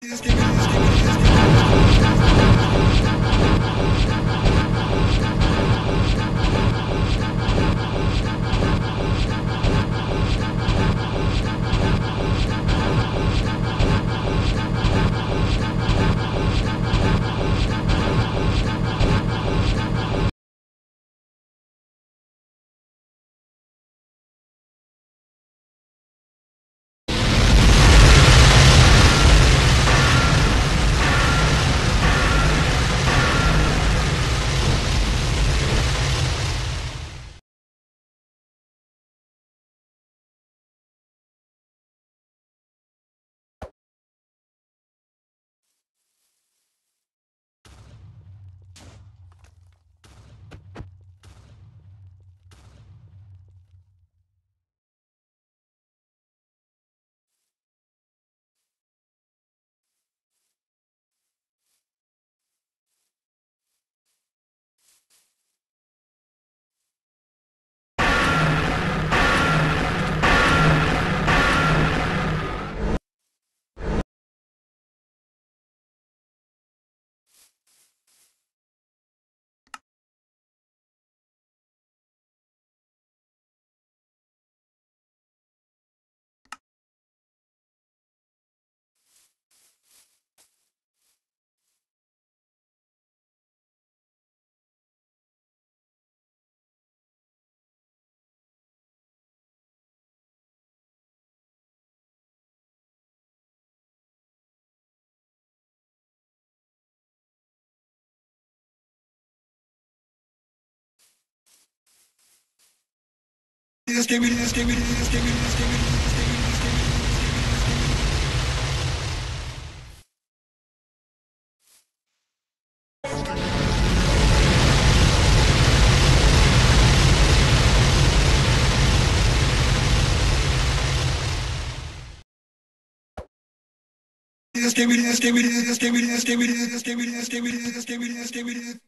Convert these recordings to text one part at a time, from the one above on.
Just give me Just give me this, give me this, just give me this, give me this, give me this, give.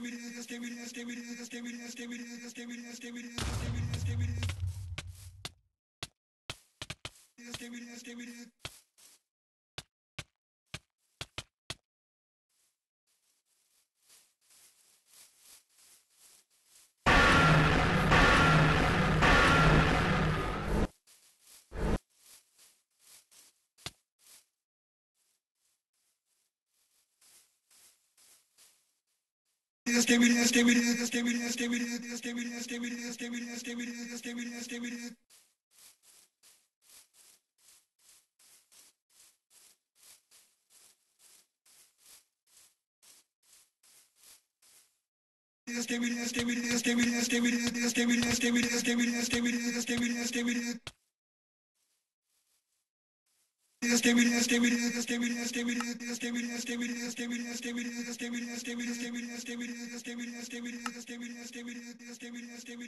give me this, give me this, give me this, give me this, give me. Stability, stability, stability, stability, stability, stability, stability, stability, stability. tienes que vivir, tienes que vivir, tienes que vivir, tienes que vivir, tienes que vivir, tienes que vivir, tienes que vivir, tienes que